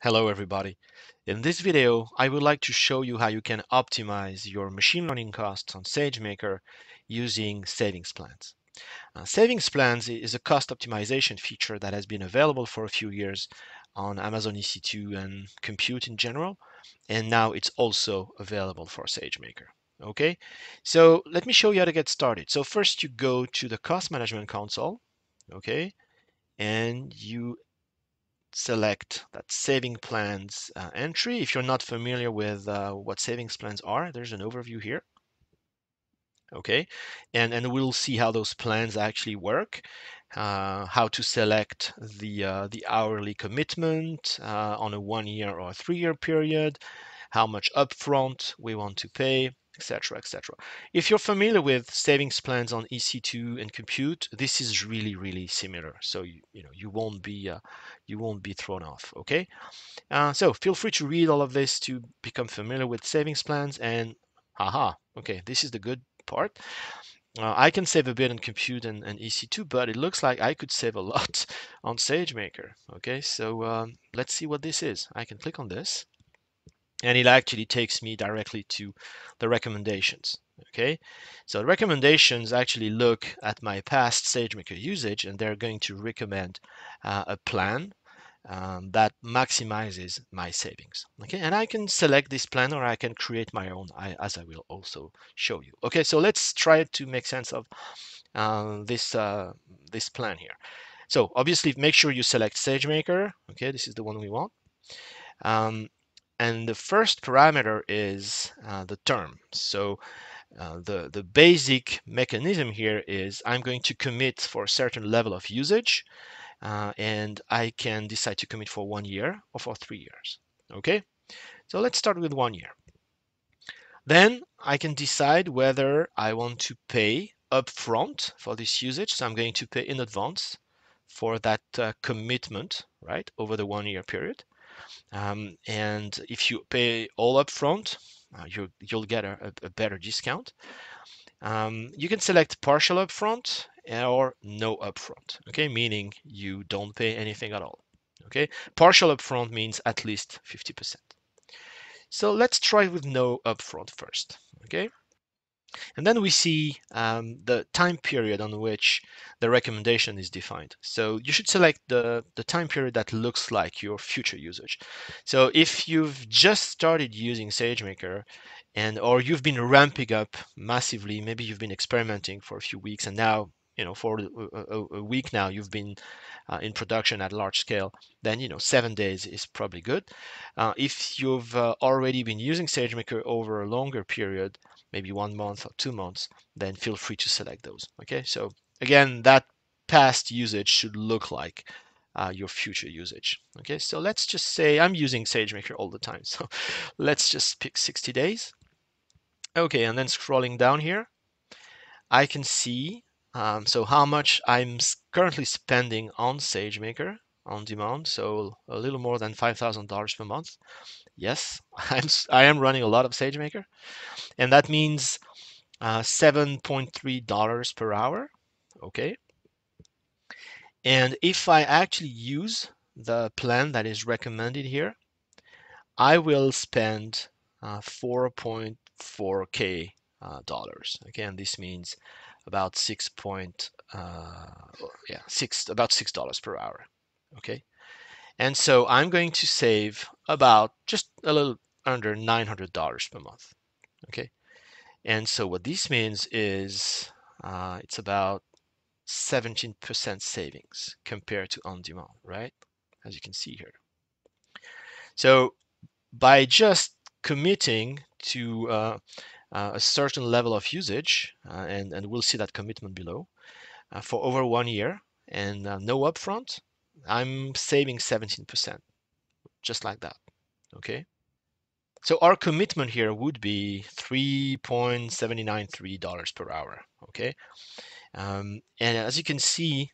Hello everybody. In this video, I would like to show you how you can optimize your machine learning costs on SageMaker using savings plans. Uh, savings plans is a cost optimization feature that has been available for a few years on Amazon EC2 and compute in general, and now it's also available for SageMaker. Okay, so let me show you how to get started. So first you go to the cost management console, okay, and you select that saving plans uh, entry. If you're not familiar with uh, what savings plans are, there's an overview here. Okay, and, and we'll see how those plans actually work, uh, how to select the, uh, the hourly commitment uh, on a one year or three year period, how much upfront we want to pay, etc., etc. If you're familiar with savings plans on EC2 and compute, this is really, really similar. So you, you know you won't be uh, you won't be thrown off. Okay. Uh, so feel free to read all of this to become familiar with savings plans. And haha, okay, this is the good part. Uh, I can save a bit on compute and, and, EC2, but it looks like I could save a lot on SageMaker. Okay, so um, let's see what this is. I can click on this and it actually takes me directly to the recommendations. Okay, so the recommendations actually look at my past SageMaker usage and they're going to recommend uh, a plan um, that maximizes my savings. Okay, and I can select this plan or I can create my own I, as I will also show you. Okay, so let's try to make sense of uh, this uh, this plan here. So obviously make sure you select SageMaker. Okay, this is the one we want. Um, and the first parameter is uh, the term. So uh, the, the basic mechanism here is I'm going to commit for a certain level of usage uh, and I can decide to commit for one year or for three years. Okay, so let's start with one year. Then I can decide whether I want to pay upfront for this usage. So I'm going to pay in advance for that uh, commitment, right, over the one year period. Um, and if you pay all upfront, uh, you, you'll get a, a better discount. Um, you can select partial upfront or no upfront, okay, meaning you don't pay anything at all. Okay, partial upfront means at least 50%. So let's try with no upfront first. Okay, and then we see um, the time period on which the recommendation is defined. So you should select the, the time period that looks like your future usage. So if you've just started using SageMaker and or you've been ramping up massively, maybe you've been experimenting for a few weeks and now you know for a, a week now you've been uh, in production at large scale then you know seven days is probably good uh, if you've uh, already been using sagemaker over a longer period maybe one month or two months then feel free to select those okay? So again that past usage should look like uh, your future usage okay? So let's just say i'm using sagemaker all the time so let's just pick 60 days. Okay and then scrolling down here I can see um, so how much I'm currently spending on SageMaker on demand, so a little more than $5,000 per month. Yes, I'm, I am running a lot of SageMaker, and that means uh, $7.3 per hour. Okay. And if I actually use the plan that is recommended here, I will spend uh, 4.4k uh, dollars. Again, this means about six point uh, yeah six about six dollars per hour okay? And so I'm going to save about just a little under $900 per month. Okay? And so what this means is uh, it's about 17% savings compared to on demand right? As you can see here. So by just committing to uh, uh, a certain level of usage, uh, and, and we'll see that commitment below, uh, for over one year and no upfront, I'm saving 17%, just like that, okay? So our commitment here would be $3.793 per hour, okay? Um, and as you can see,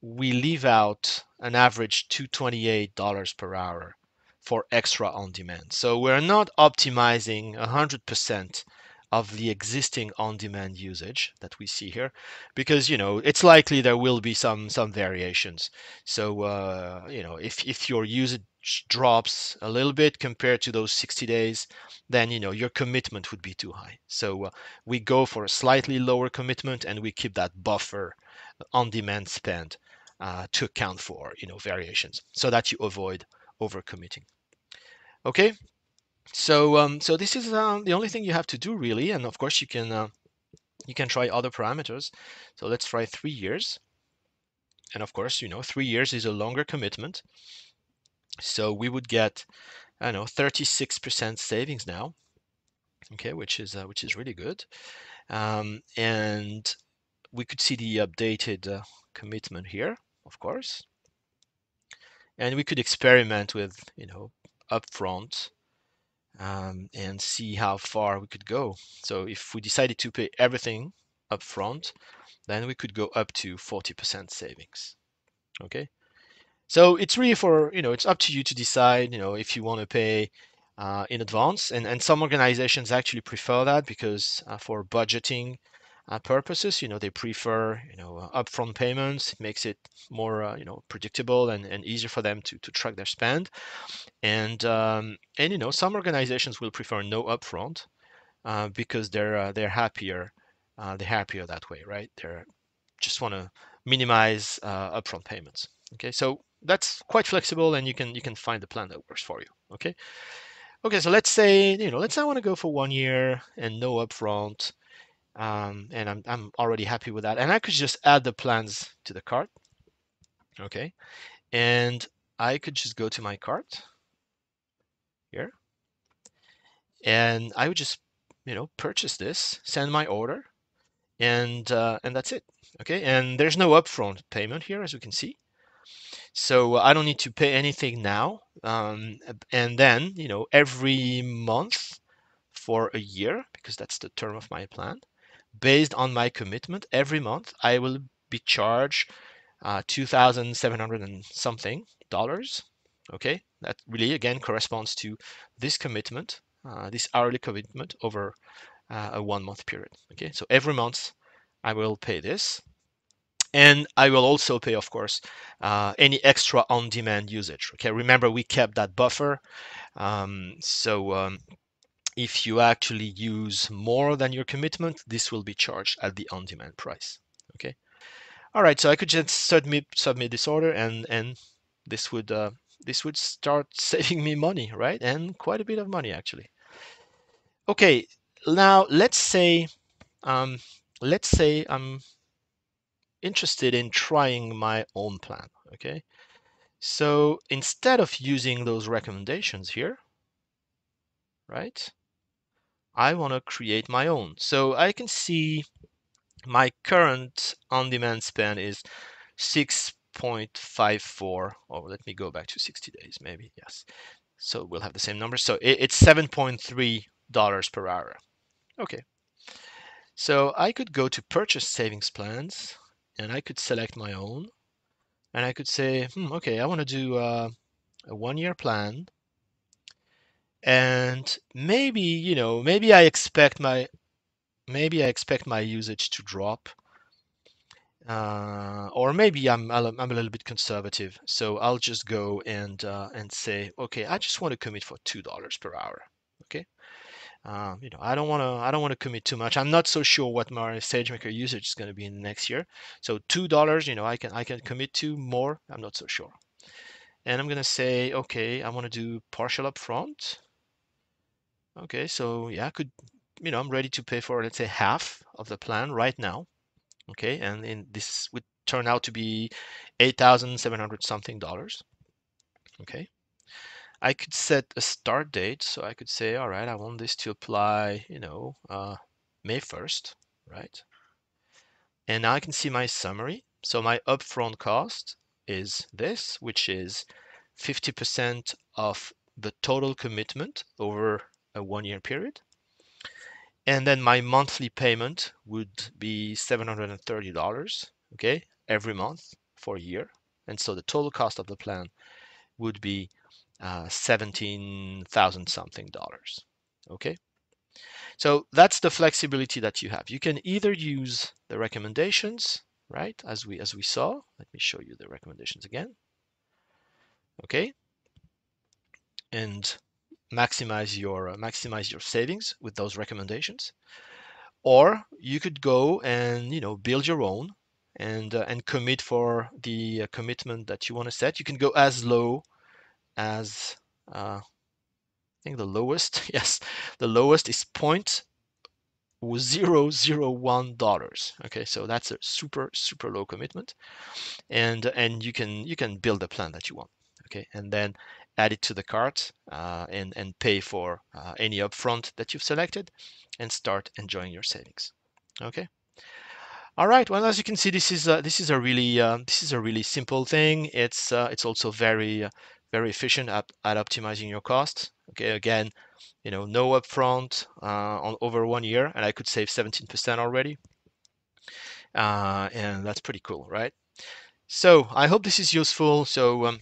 we leave out an average $228 per hour for extra on demand. So we're not optimizing 100% of the existing on-demand usage that we see here because you know it's likely there will be some some variations. So uh, you know if if your usage drops a little bit compared to those 60 days then you know your commitment would be too high. So uh, we go for a slightly lower commitment and we keep that buffer on demand spend uh, to account for you know variations so that you avoid overcommitting. Okay so um, so this is uh, the only thing you have to do really, and of course you can uh, you can try other parameters. So let's try three years, and of course you know three years is a longer commitment. So we would get I don't know 36% savings now, okay, which is uh, which is really good, um, and we could see the updated uh, commitment here, of course, and we could experiment with you know upfront um, and see how far we could go. So if we decided to pay everything up front, then we could go up to 40% savings. Okay. So it's really for, you know, it's up to you to decide, you know, if you want to pay uh, in advance. And, and some organizations actually prefer that because uh, for budgeting uh, purposes, you know, they prefer, you know, upfront payments. It makes it more, uh, you know, predictable and, and easier for them to, to track their spend. And um, and you know, some organizations will prefer no upfront uh, because they're uh, they're happier, uh, they're happier that way, right? They're just want to minimize uh, upfront payments. Okay, so that's quite flexible, and you can you can find the plan that works for you. Okay, okay. So let's say you know, let's say I want to go for one year and no upfront, um, and I'm I'm already happy with that, and I could just add the plans to the cart. Okay, and I could just go to my cart here. And I would just, you know, purchase this, send my order, and uh, and that's it. Okay, and there's no upfront payment here, as you can see. So I don't need to pay anything now. Um, and then, you know, every month for a year, because that's the term of my plan, based on my commitment, every month I will be charged uh, 2,700 and something dollars Okay, that really again corresponds to this commitment, uh, this hourly commitment over uh, a one month period. Okay, so every month I will pay this. And I will also pay, of course, uh, any extra on-demand usage. Okay, remember we kept that buffer. Um, so um, if you actually use more than your commitment, this will be charged at the on-demand price. Okay. All right, so I could just submit submit this order, and and this would uh, this would start saving me money, right? And quite a bit of money actually. Okay, now let's say, um, let's say I'm interested in trying my own plan, okay? So instead of using those recommendations here, right? I want to create my own. So I can see my current on-demand spend is six 0.54 oh let me go back to 60 days maybe yes. So we'll have the same number. So it's 7.3 dollars per hour. Okay. So I could go to purchase savings plans and I could select my own and I could say hmm, okay I want to do uh, a one-year plan and maybe you know maybe I expect my maybe I expect my usage to drop uh, or maybe I'm I'm a little bit conservative, so I'll just go and uh, and say, okay, I just want to commit for two dollars per hour. Okay, uh, you know, I don't want to I don't want to commit too much. I'm not so sure what my SageMaker usage is going to be in the next year. So two dollars, you know, I can I can commit to more. I'm not so sure. And I'm going to say, okay, I want to do partial upfront. Okay, so yeah, I could, you know, I'm ready to pay for let's say half of the plan right now okay and in this would turn out to be 8,700 something dollars okay. I could set a start date so I could say all right I want this to apply you know uh, May 1st right? And now I can see my summary. So my upfront cost is this which is 50% of the total commitment over a one year period and then my monthly payment would be $730, okay, every month for a year. And so the total cost of the plan would be uh, 17,000 something dollars, okay? So that's the flexibility that you have. You can either use the recommendations, right? As we as we saw. Let me show you the recommendations again. Okay. And maximize your uh, maximize your savings with those recommendations. Or you could go and you know build your own and uh, and commit for the uh, commitment that you want to set. You can go as low as uh, I think the lowest, yes, the lowest is point zero zero one dollars. Okay, so that's a super super low commitment, and and you can you can build a plan that you want. Okay, and then add it to the cart uh, and and pay for uh, any upfront that you've selected, and start enjoying your savings. Okay. All right. Well, as you can see, this is uh, this is a really uh, this is a really simple thing. It's uh, it's also very uh, very efficient at, at optimizing your costs. Okay, again, you know, no upfront uh, on over one year, and I could save 17% already. And that's pretty cool, right? So I hope this is useful. So um,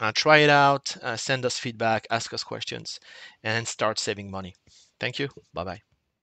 uh, try it out, uh, send us feedback, ask us questions, and start saving money. Thank you. Bye bye.